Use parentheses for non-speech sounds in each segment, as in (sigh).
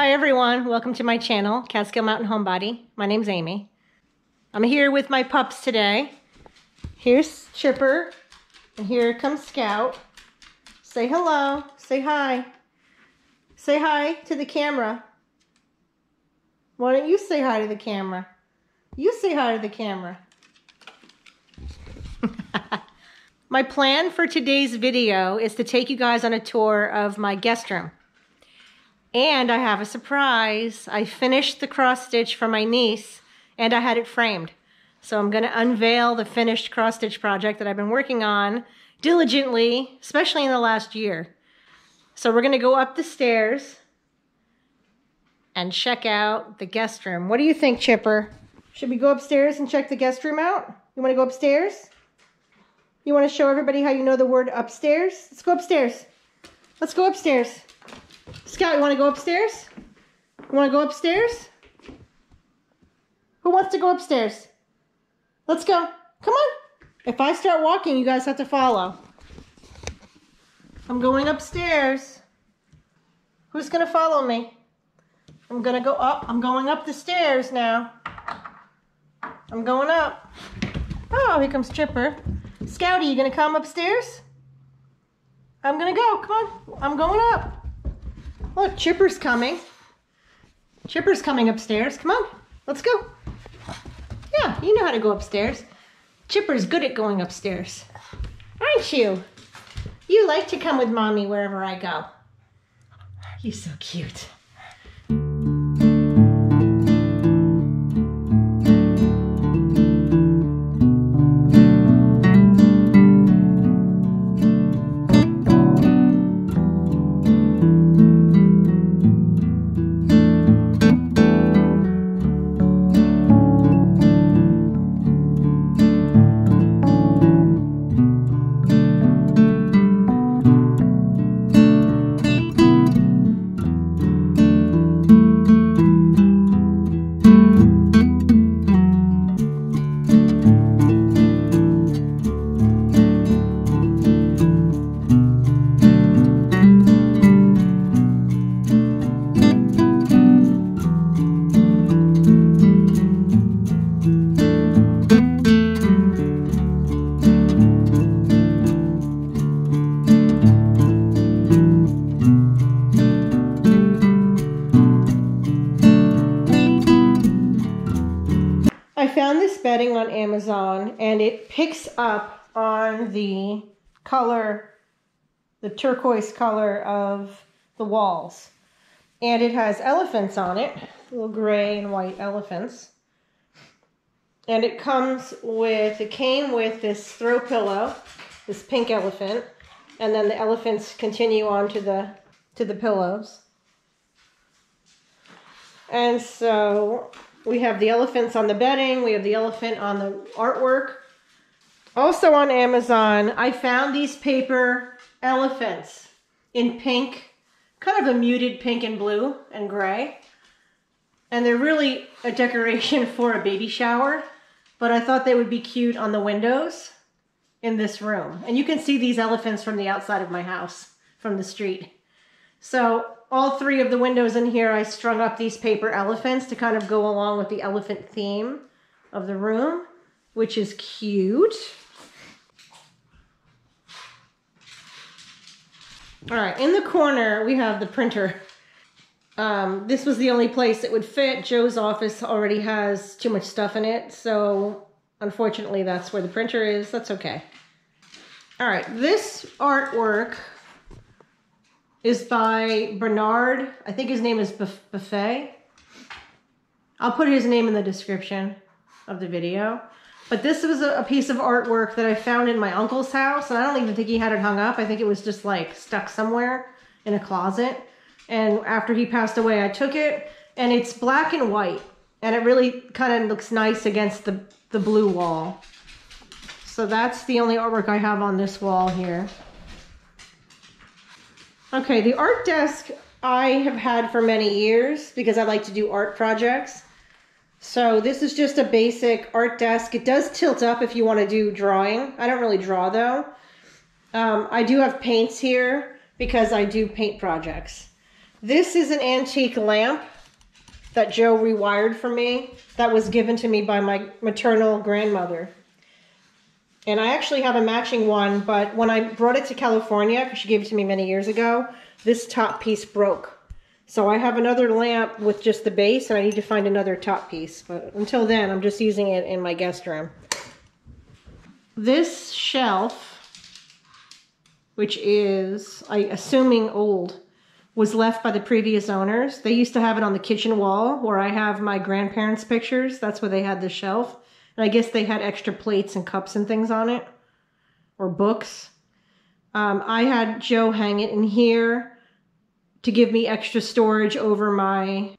Hi everyone, welcome to my channel, Catskill Mountain Homebody. My name's Amy. I'm here with my pups today. Here's Chipper, and here comes Scout. Say hello, say hi. Say hi to the camera. Why don't you say hi to the camera? You say hi to the camera. (laughs) my plan for today's video is to take you guys on a tour of my guest room. And I have a surprise. I finished the cross stitch for my niece and I had it framed. So I'm gonna unveil the finished cross stitch project that I've been working on diligently, especially in the last year. So we're gonna go up the stairs and check out the guest room. What do you think, Chipper? Should we go upstairs and check the guest room out? You wanna go upstairs? You wanna show everybody how you know the word upstairs? Let's go upstairs. Let's go upstairs. Scout, you want to go upstairs? You want to go upstairs? Who wants to go upstairs? Let's go. Come on. If I start walking, you guys have to follow. I'm going upstairs. Who's going to follow me? I'm going to go up. I'm going up the stairs now. I'm going up. Oh, here comes Chipper. Scouty, you going to come upstairs? I'm going to go. Come on. I'm going up. Look, Chipper's coming. Chipper's coming upstairs. Come on, let's go. Yeah, you know how to go upstairs. Chipper's good at going upstairs. Aren't you? You like to come with mommy wherever I go. You're so cute. Bedding on Amazon and it picks up on the color, the turquoise color of the walls. And it has elephants on it, little gray and white elephants. And it comes with, it came with this throw pillow, this pink elephant, and then the elephants continue on to the, to the pillows. And so we have the elephants on the bedding. We have the elephant on the artwork. Also on Amazon, I found these paper elephants in pink, kind of a muted pink and blue and gray. And they're really a decoration (laughs) for a baby shower, but I thought they would be cute on the windows in this room. And you can see these elephants from the outside of my house, from the street. So all three of the windows in here, I strung up these paper elephants to kind of go along with the elephant theme of the room, which is cute. All right, in the corner, we have the printer. Um, this was the only place it would fit. Joe's office already has too much stuff in it, so unfortunately that's where the printer is. That's okay. All right, this artwork is by Bernard. I think his name is Buffet. I'll put his name in the description of the video. But this was a, piece of artwork that I found in my uncle's house, and I don't even think he had it hung up. I think it was just like stuck somewhere in a closet. And after he passed away, I took it, and it's black and white, and it really kind of looks nice against the, the blue wall. So that's the only artwork I have on this wall here. Okay, the art desk I have had for many years because I like to do art projects. So this is just a basic art desk. It does tilt up if you want to do drawing. I don't really draw though. Um, I do have paints here because I do paint projects. This is an antique lamp that Joe rewired for me that was given to me by my maternal grandmother. And I actually have a matching one, but when I brought it to California, because she gave it to me many years ago, this top piece broke. So I have another lamp with just the base, and I need to find another top piece. But until then, I'm just using it in my guest room. This shelf, which is, I assuming old, was left by the previous owners. They used to have it on the kitchen wall where I have my grandparents' pictures. That's where they had the shelf. And I guess they had extra plates and cups and things on it, or books. Um, I had Joe hang it in here to give me extra storage over my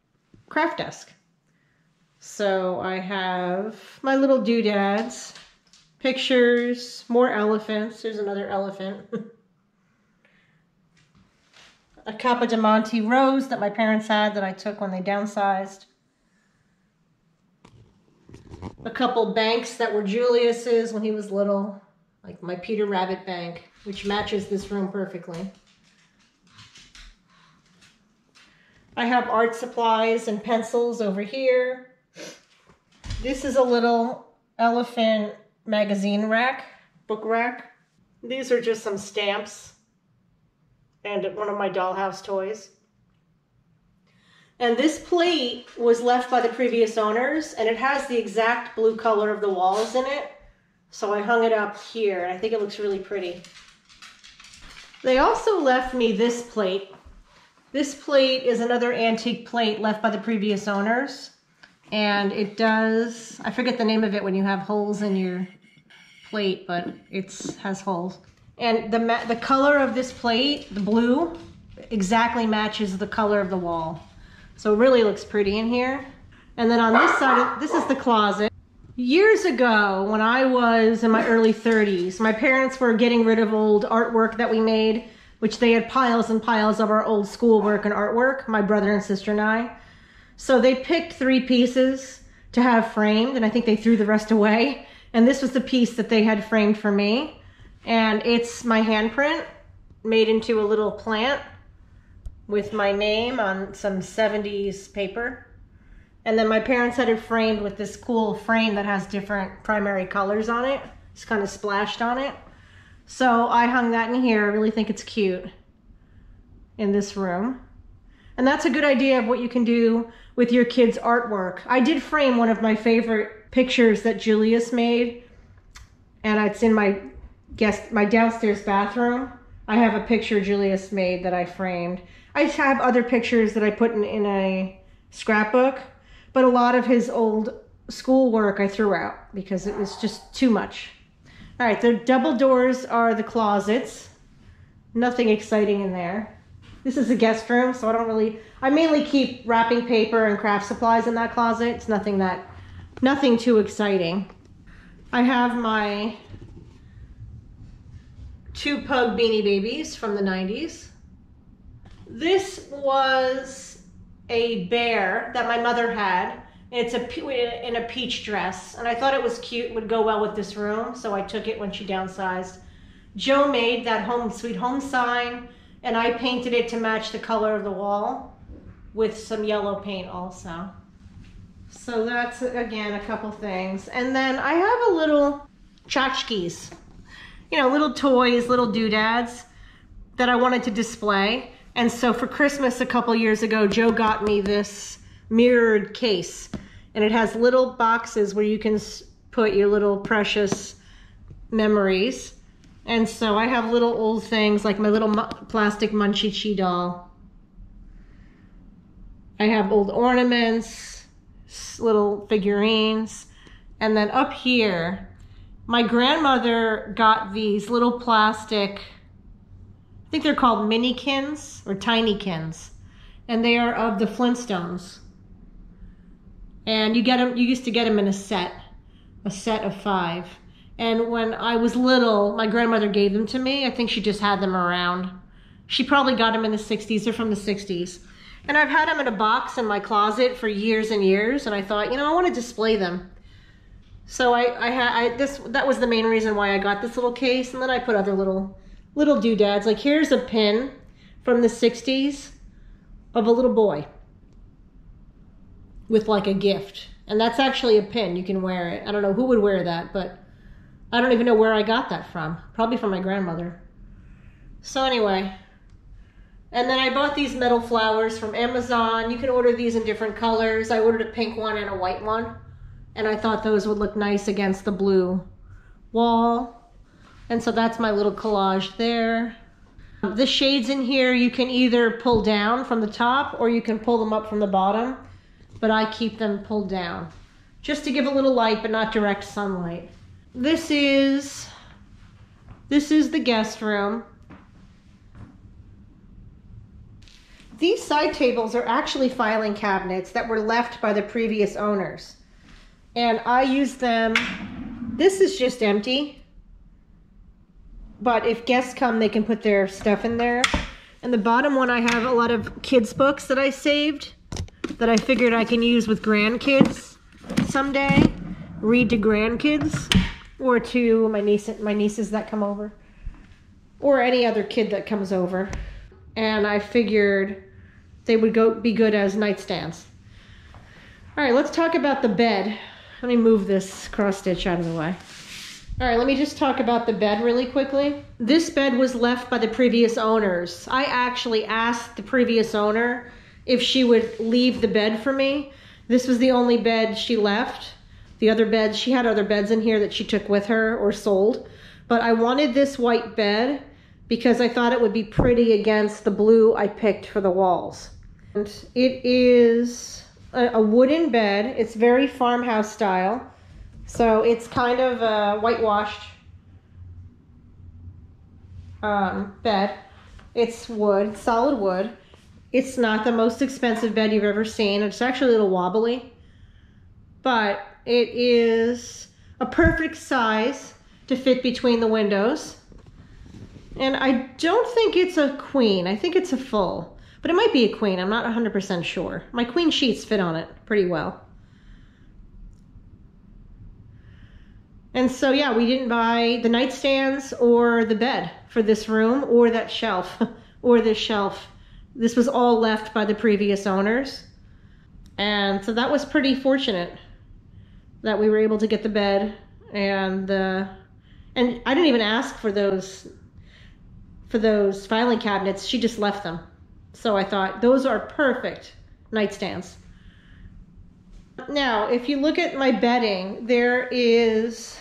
craft desk. So I have my little doodads, pictures, more elephants. There's another elephant. (laughs) a Capodimonte rose that my parents had that I took when they downsized. A couple banks that were Julius's when he was little, like my Peter Rabbit bank, which matches this room perfectly. I have art supplies and pencils over here. This is a little elephant magazine rack, book rack. These are just some stamps and one of my dollhouse toys. And this plate was left by the previous owners and it has the exact blue color of the walls in it. So I hung it up here and I think it looks really pretty. They also left me this plate. This plate is another antique plate left by the previous owners. And it does, I forget the name of it when you have holes in your plate, but it has holes. And the, the color of this plate, the blue, exactly matches the color of the wall. So it really looks pretty in here. And then on this side, this is the closet. Years ago, when I was in my early 30s, my parents were getting rid of old artwork that we made, which they had piles and piles of our old schoolwork and artwork, my brother and sister and I. So they picked three pieces to have framed, and I think they threw the rest away. And this was the piece that they had framed for me and it's my handprint made into a little plant with my name on some 70s paper. And then my parents had it framed with this cool frame that has different primary colors on it. It's kind of splashed on it. So I hung that in here. I really think it's cute in this room. And that's a good idea of what you can do with your kids' artwork. I did frame one of my favorite pictures that Julius made. And it's in my guest my downstairs bathroom. I have a picture Julius made that I framed. I have other pictures that I put in, in a scrapbook, but a lot of his old school work I threw out because it was just too much. All right, the double doors are the closets. Nothing exciting in there. This is a guest room, so I don't really, I mainly keep wrapping paper and craft supplies in that closet. It's nothing that, nothing too exciting. I have my two pug beanie babies from the 90s. This was a bear that my mother had. It's a in a peach dress, and I thought it was cute, would go well with this room, so I took it when she downsized. Joe made that home sweet home sign, and I painted it to match the color of the wall with some yellow paint also. So that's, again, a couple things. And then I have a little tchotchkes you know, little toys, little doodads that I wanted to display. And so for Christmas a couple years ago, Joe got me this mirrored case. And it has little boxes where you can put your little precious memories. And so I have little old things like my little plastic Monchhichi doll. I have old ornaments, little figurines. And then up here, my grandmother got these little plastic, I think they're called Minikins or Tinykins, and they are of the Flintstones. And you get them, you used to get them in a set, a set of five. And when I was little, my grandmother gave them to me. I think she just had them around. She probably got them in the 60s. They're from the 60s. And I've had them in a box in my closet for years and years. And I thought, you know, I want to display them. So I, I had this that was the main reason why I got this little case, and then I put other little little doodads. Like here's a pin from the '60s of a little boy with like a gift. And that's actually a pin. You can wear it. I don't know who would wear that, but I don't even know where I got that from. Probably from my grandmother. So anyway, and then I bought these metal flowers from Amazon. You can order these in different colors. I ordered a pink one and a white one. And I thought those would look nice against the blue wall. And so that's my little collage there. The shades in here you can either pull down from the top or you can pull them up from the bottom, but I keep them pulled down just to give a little light but not direct sunlight. This is this is the guest room. These side tables are actually filing cabinets that were left by the previous owners. And I use them, this is just empty but if guests come, they can put their stuff in there. And the bottom one, I have a lot of kids' books that I saved that I figured I can use with grandkids someday. Read to grandkids or to my niece, my nieces that come over or any other kid that comes over. And I figured they would go be good as nightstands. All right, let's talk about the bed. Let me move this cross stitch out of the way. All right, let me just talk about the bed really quickly. This bed was left by the previous owners. I actually asked the previous owner if she would leave the bed for me. This was the only bed she left. The other beds, she had other beds in here that she took with her or sold. But I wanted this white bed because I thought it would be pretty against the blue I picked for the walls. And it is a, a wooden bed. It's very farmhouse style. So it's kind of a whitewashed um, bed. It's wood, solid wood. It's not the most expensive bed you've ever seen. It's actually a little wobbly, but it is a perfect size to fit between the windows. And I don't think it's a queen. I think it's a full, but it might be a queen. I'm not 100% sure. My queen sheets fit on it pretty well. And so, yeah, we didn't buy the nightstands or the bed for this room or that shelf (laughs) or this shelf. This was all left by the previous owners. And so that was pretty fortunate that we were able to get the bed and the, and I didn't even ask for those, for those filing cabinets. She just left them. So I thought those are perfect nightstands. Now, if you look at my bedding, there is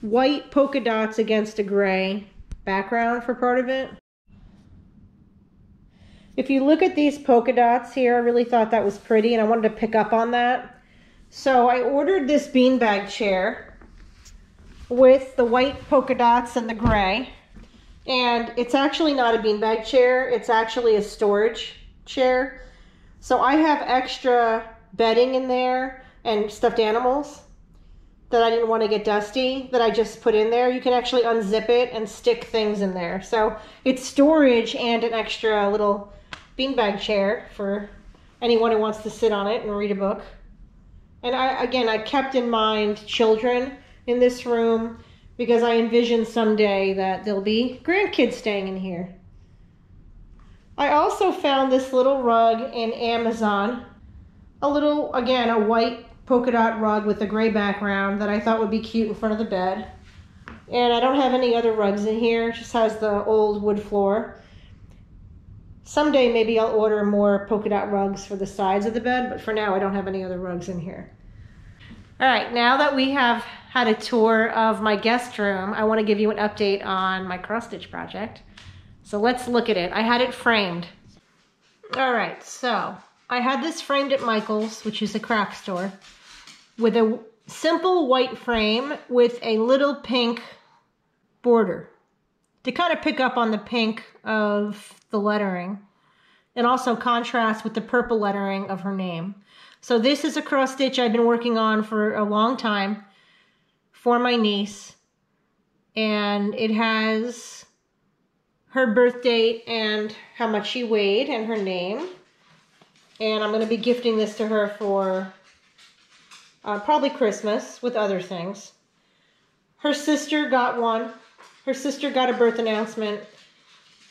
white polka dots against a gray background for part of it. If you look at these polka dots here, I really thought that was pretty and I wanted to pick up on that. So I ordered this beanbag chair with the white polka dots and the gray. And it's actually not a beanbag chair, it's actually a storage chair. So I have extra bedding in there and stuffed animals that I didn't want to get dusty that I just put in there. You can actually unzip it and stick things in there. So it's storage and an extra little beanbag chair for anyone who wants to sit on it and read a book. And I, again, I kept in mind children in this room because I envision someday that there'll be grandkids staying in here. I also found this little rug in Amazon. A little, again, a white polka dot rug with a gray background that I thought would be cute in front of the bed. And I don't have any other rugs in here. It just has the old wood floor. Someday maybe I'll order more polka dot rugs for the sides of the bed, but for now I don't have any other rugs in here. All right, now that we have had a tour of my guest room, I want to give you an update on my cross stitch project. So let's look at it. I had it framed. All right, so I had this framed at Michael's, which is a craft store with a simple white frame with a little pink border to kind of pick up on the pink of the lettering and also contrast with the purple lettering of her name. So this is a cross stitch I've been working on for a long time for my niece and it has her birth date and how much she weighed and her name. And I'm going to be gifting this to her for uh, probably Christmas with other things. Her sister got one. Her sister got a birth announcement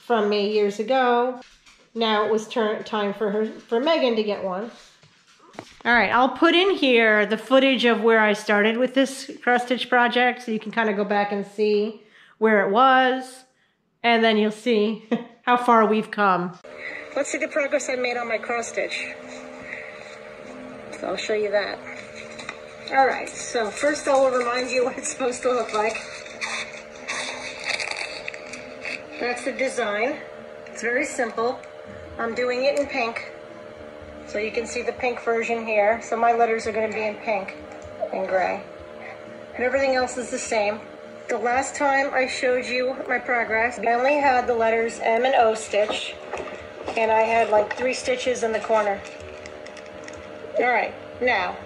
from me years ago. now it was time for her for Megan to get one. All right, I'll put in here the footage of where I started with this cross stitch project so you can kind of go back and see where it was and then you'll see (laughs) how far we've come. Let's see the progress I made on my cross stitch. So I'll show you that. All right, so first I'll remind you (laughs) what it's supposed to look like. That's the design. It's very simple. I'm doing it in pink. So you can see the pink version here. So my letters are going to be in pink and gray. And everything else is the same. The last time I showed you my progress, I only had the letters M and O stitch. And I had like three stitches in the corner. All right, now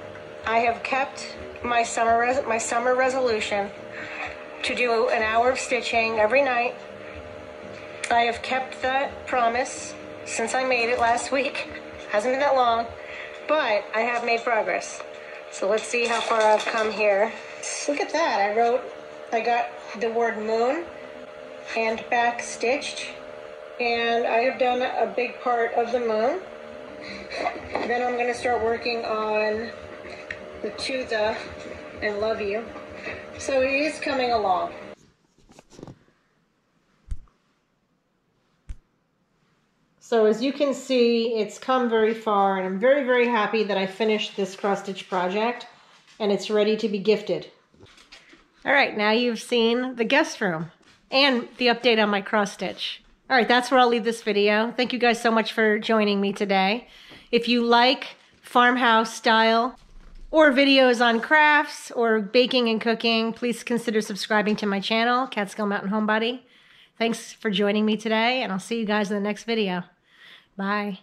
I have kept my summer my summer resolution to do an hour of stitching every night I have kept that promise since I made it last (laughs) week. Hasn't been that long, but I have made progress. So let's see how far I've come here. Look at that. I wrote, I got the word moon and back stitched. And I have done a big part of the moon. Then I'm going to start working on the to the and love you. So it is coming along. So as you can see, it's come very far and I'm very, very happy that I finished this cross stitch project and it's ready to be gifted. All right, now you've seen the guest room and the update on my cross stitch. All right, that's where I'll leave this video. Thank you guys so much for joining me today. If you like farmhouse style or videos on crafts or baking and cooking, please consider subscribing to my channel, Catskill Mountain Homebody. Thanks for joining me today, and I'll see you guys in the next video. Bye.